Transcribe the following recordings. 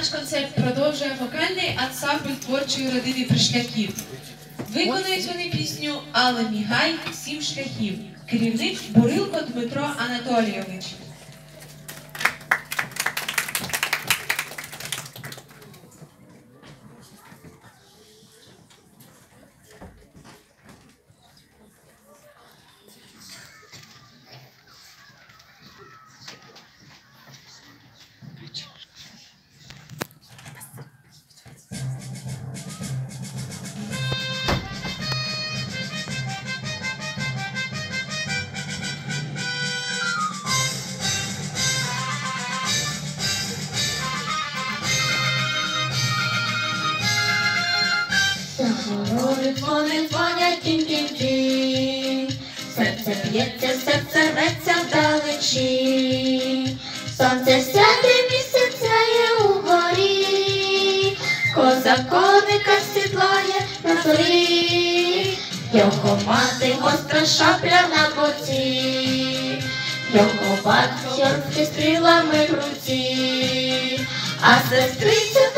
наш концерт продовжує вокальний ансамбль творчої родини пришляків. Виконують вони пісню Але Мігай сім шляхів. Керівник Бурилко Дмитро Анатолійович. Дзвони дзвонять тінь-тінь-тінь, серце б'ється, серце рветься вдалечі, сонце сяде місяця є угорі, коза коника сідлає на зорі, його мати гостра шапля на боці, його батько зі стрілами в руці, а сестриця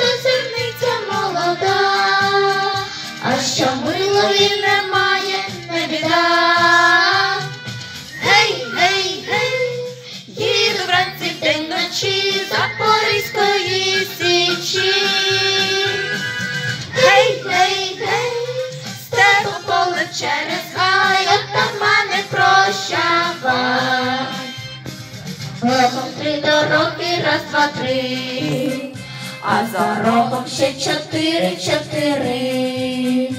два, три. А за рогом ще чотири, чотири,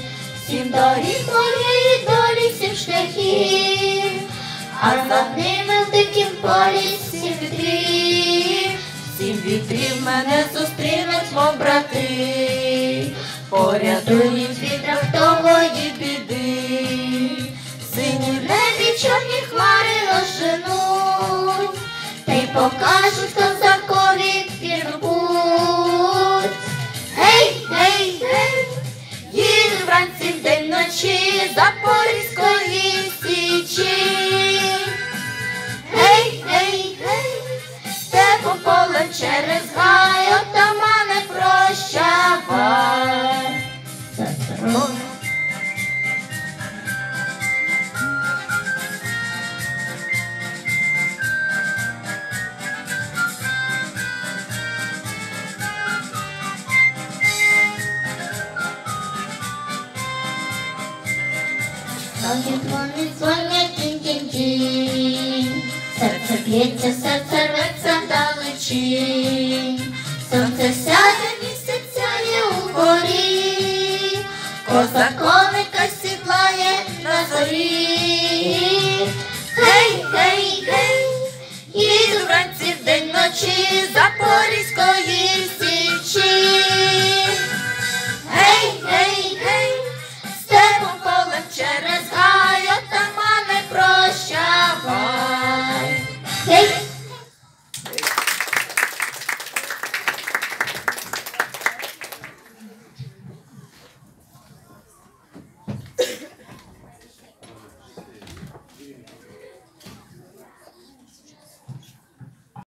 сім доріг моєї долі, сім шляхів, а за ними в дикім полі сім вітрів, сім вітрів мене зустрінуть, мов брати, порятують від раптової біди, сині в небі чорні хмари оженуть, й через гай, отамане прощавай. душі, сонце сяде місяця є у горі, коза коника сідлає на зорі. Гей, гей, гей, їду вранці день, ночі запорізько.